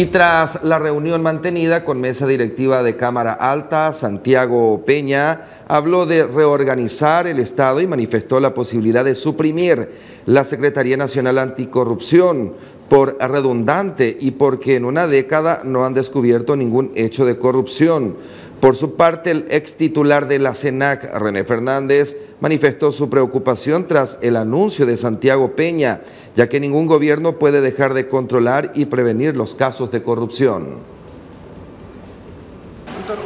Y tras la reunión mantenida con mesa directiva de Cámara Alta, Santiago Peña habló de reorganizar el Estado y manifestó la posibilidad de suprimir la Secretaría Nacional Anticorrupción por redundante y porque en una década no han descubierto ningún hecho de corrupción. Por su parte, el ex titular de la CENAC, René Fernández, manifestó su preocupación tras el anuncio de Santiago Peña, ya que ningún gobierno puede dejar de controlar y prevenir los casos de corrupción.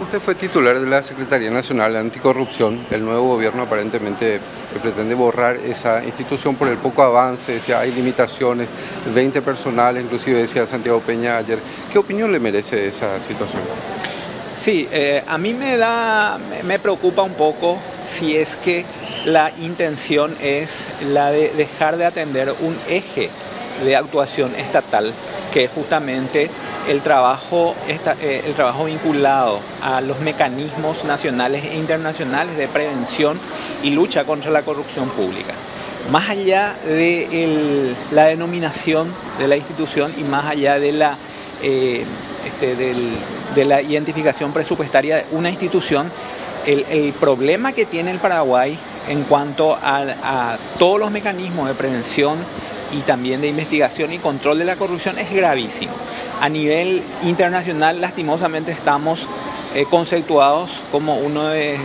Usted fue titular de la Secretaría Nacional de Anticorrupción. El nuevo gobierno aparentemente pretende borrar esa institución por el poco avance, decía, hay limitaciones, 20 personales, inclusive decía Santiago Peña ayer. ¿Qué opinión le merece esa situación? Sí, eh, a mí me da, me preocupa un poco si es que la intención es la de dejar de atender un eje de actuación estatal, que es justamente el trabajo, eh, el trabajo vinculado a los mecanismos nacionales e internacionales de prevención y lucha contra la corrupción pública. Más allá de la denominación de la institución y más allá de la eh, este, de la identificación presupuestaria de una institución, el, problema que tiene el Paraguay en cuanto a, todos los mecanismos de prevención y también de investigación y control de la corrupción es gravísimo. A nivel internacional, lastimosamente, estamos eh, conceptuados como uno de,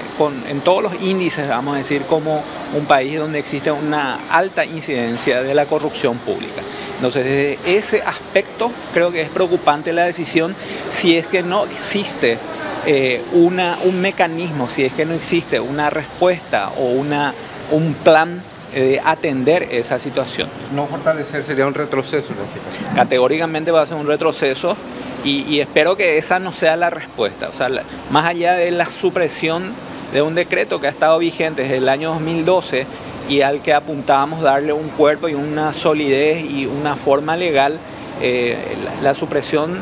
en todos los índices, vamos a decir, como un país donde existe una alta incidencia de la corrupción pública. Entonces, desde ese aspecto creo que es preocupante la decisión si es que no existe eh, una, un mecanismo, si es que no existe una respuesta o una, un plan de atender esa situación. No fortalecer sería un retroceso. Este Categóricamente va a ser un retroceso y, y, espero que esa no sea la respuesta. O sea, más allá de la supresión de un decreto que ha estado vigente desde el año 2012, y al que apuntábamos darle un cuerpo y una solidez y una forma legal. Eh, la, supresión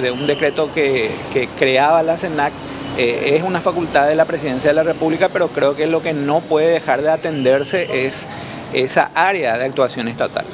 de un decreto que, creaba la CENAC eh, es una facultad de la Presidencia de la República, pero creo que lo que no puede dejar de atenderse es esa área de actuación estatal.